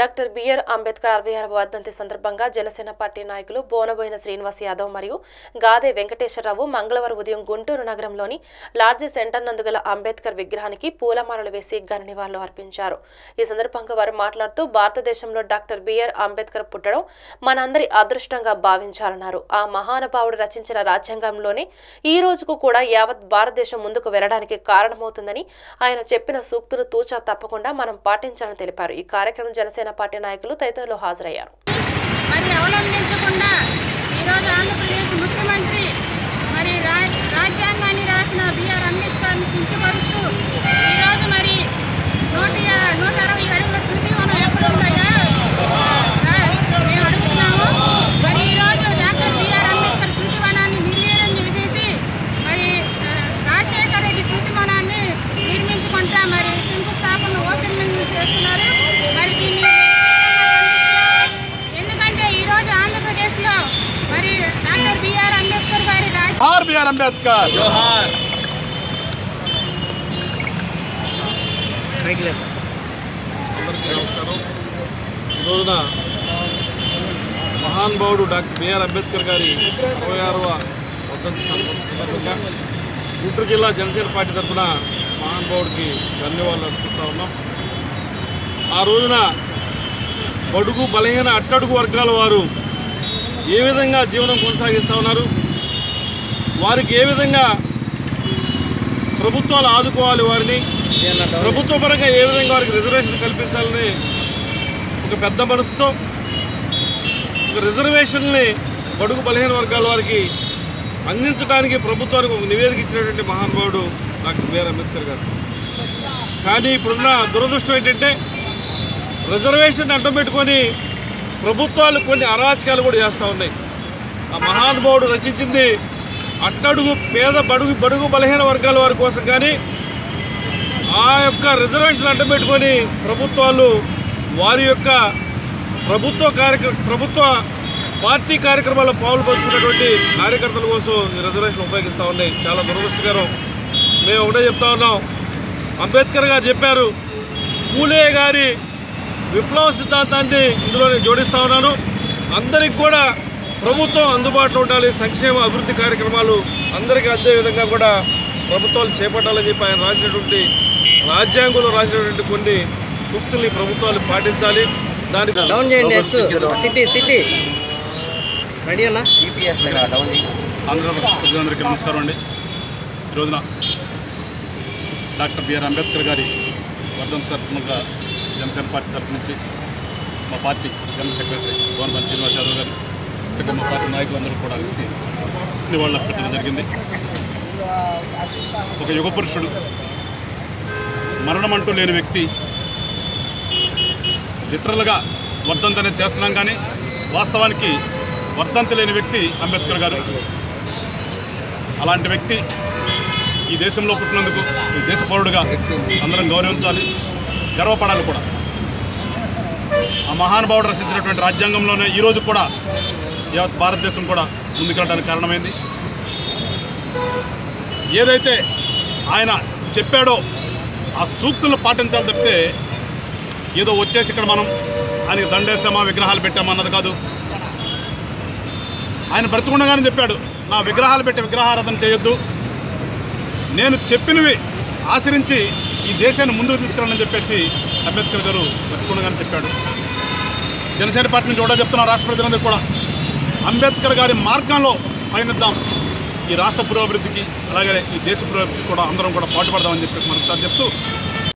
Doctor BR Ambedkar అరవై ఆరవ వర్ధంతి సందర్భంగా జనసేన పార్టీ నాయకులు బోనబోయిన శ్రీనివాస్ యాదవ్ మరియు గాదే వెంకటేశ్వరరావు మంగళవారం ఉదయం గుంటూరు నగరంలోని లార్జీ సెంటర్ నందుగల అంబేద్కర్ విగ్రహానికి పూలమాలలు వేసి ఘన నివాళులు అర్పించారు. ఈ సందర్భంగా వారు మాట్లాడుతూ భారతదేశంలో డాక్టర్ బిఆర్ అంబేద్కర్ పుట్టడం మనందరి అదృష్టంగా భావించాలన్నారు. ఆ మహానుభావుడు రచించిన రాజ్యాంగంలోనే ఈ రోజుకు కూడా యావత్ భారతదేశం ముందుకు వెళ్ళడానికి కారణమవుతుందని ఆయన చెప్పిన సూక్తులు తూచా తప్పకుండా మనం పాటించాలని తెలిపారు. ఈ కార్యక్రమం జనసేన పార్టీ నాయకులు తదితరులు హాజరయ్యారు. మరి అవలంబించకుండా ఈరోజు ఆంధ్రప్రదేశ్ ముఖ్యమంత్రి మరి రా రాజ్యాంగాన్ని రాసిన బిఆర్ అంబేద్కర్ని కించపరుస్తూ ఈరోజు మరి నూట యా- నూట అరవై అడుగుల శృతి మనం ఎప్పుడు ఉందయ్యా ఆ, మేము అడుగుతున్నాము మరి ఈరోజు డాక్టర్ బిఆర్ అంబేద్కర్ శృతి వనాన్ని నిర్వీర్యం చేసేసి మరి ఆ, రాజశేఖర రెడ్డి శృతి వనాన్ని నిర్మించుకుంటా మరి శంకుస్థాపన ఓపెనింగ్ చేస్తున్నారు మరి దీన్ని ఎందుకంటే ఈరోజు ఆంధ్రప్రదేశ్లో మరి డాక్టర్ బిఆర్ అంబేద్కర్ గారి రాజ్య ఆర్ బిఆర్ అంబేద్కర్ అందరికీ నమస్కారం. ఈ రోజున మహానుభావుడు డాక్టర్ బిఆర్ అంబేద్కర్ గారి అరవై ఆరవ వర్ధంతి సంద- సందర్భంగా గుంటూరు జిల్లా జనసేన పార్టీ తరఫున మహానుభావుడికి ధన్యవాదాలు అర్పిస్తూ ఉన్నాం. ఆ రోజున బడుగు బలహీన అట్టడుగు వర్గాల వారు ఏ విధంగా జీవనం కొనసాగిస్తూ ఉన్నారు? వారికి ఏ విధంగా ప్రభుత్వాలు ఆదుకోవాలి వారిని? ప్రభుత్వ పరంగా ఏ విధంగా వారికి రిజర్వేషన్ కల్పించాలని ఒక పెద్ద మనసుతో ఒక రిజర్వేషన్ని బడుగు బలహీన వర్గాల వారికి అందించడానికి ప్రభుత్వానికి ఒక నివేదిక ఇచ్చినటువంటి మహానుభావుడు డాక్టర్ బిఆర్ అంబేద్కర్ గారు. కానీ ఇప్పుడున్న దురదృష్టం ఏంటంటే రిజర్వేషన్ అడ్డం పెట్టుకొని ప్రభుత్వాలు కొన్ని అరాచకాలు కూడా చేస్తూ ఉన్నాయి. ఆ మహానుభావుడు రచించింది అట్టడుగు పేద బడుగు బడుగు బలహీన వర్గాల వారి కోసం కానీ ఆ యొక్క రిజర్వేషన్ అడ్డం పెట్టుకొని ప్రభుత్వాలు వారి యొక్క ప్రభుత్వ కార్యక్ర ప్రభుత్వ పార్టీ కార్యక్రమాల్లో పావులు పంచుకున్నటువంటి కార్యకర్తల కోసం ఈ రిజర్వేషన్ ఉపయోగిస్తూ ఉన్నాయి. చాలా దురదృష్టకరం. మేము ఒకటే చెప్తా ఉన్నాం. అంబేద్కర్ గారు చెప్పారు పూలే గారి విప్లవ సిద్ధాంతాన్ని ఇందులో నేను ఉన్నాను. అందరికి కూడా ప్రభుత్వం అందుబాటులో ఉండాలి సంక్షేమ అభివృద్ధి కార్యక్రమాలు అందరికీ అందే విధంగా కూడా ప్రభుత్వాలు చేపట్టాలని చెప్పి ఆయన రాసినటువంటి రాజ్యాంగంలో రాసినటువంటి కొన్ని సూక్తుల్ని ప్రభుత్వాలు పాటించాలి. దానికి డౌన్ చేయండి సిటీ సిటీ. రెడీ అన్నా ఆంధ్ర ప్రజలందరికీ నమస్కారం అండి. ఈ రోజున డాక్టర్ బిఆర్ అంబేద్కర్ గారి వర్ధంతి తరఫునగా జనసేన పార్టీ తరఫు నుంచి మా party general secretary government Srinivas Yadav గారు ఇక్కడ మా పార్టీ నాయకులందరూ కూడా కలిసి నివాళులు అర్పించడం జరిగింది. ఒక యుగ పురుషుడు మరణం అంటూ లేని వ్యక్తి లిటరల్గా వర్ధంతి అనేది చేస్తున్నాం కానీ వాస్తవానికి వర్ధంత లేని వ్యక్తి అంబేద్కర్ గారు. అలాంటి వ్యక్తి ఈ దేశంలో పుట్టినందుకు ఈ దేశ పౌరుడుగా అందరం గౌరవించాలి. గర్వపడాలి కూడా. ఆ మహానుభావుడు రచించినటువంటి రాజ్యాంగంలోనే ఈరోజు కూడా యావత్ భారతదేశం కూడా ముందుకెళ్ళడానికి కారణమైంది. ఏదైతే ఆయన చెప్పాడో ఆ సూక్తులను పాటించాలి తప్పితే ఏదో వచ్చేసి ఇక్కడ మనం ఆయనకి దండేసామా విగ్రహాలు పెట్టామన్నది కాదు. ఆయన బ్రతుకుండగానే చెప్పాడు నా విగ్రహాలు పెట్టి విగ్రహారాధన చేయొద్దు. నేను చెప్పినవి ఆచరించి ఈ దేశాన్ని ముందుకు తీసుకెళ్ళాలని చెప్పేసి అంబేద్కర్ గారు బ్రతుకుండగానే చెప్పాడు. జనసేన పార్టీ నుంచి కూడా చెప్తున్నాం రాష్ట్రపతి ప్రజలందరూ కూడా. అంబేద్కర్ గారి మార్గంలో పయనిద్దాం. ఈ రాష్ట్ర పురోభివృద్ధికి అలాగే ఈ దేశ పురోభివృద్ధికి కూడా అందరం కూడా పాటుపడదామని చెప్పి మనకు చెప్తూ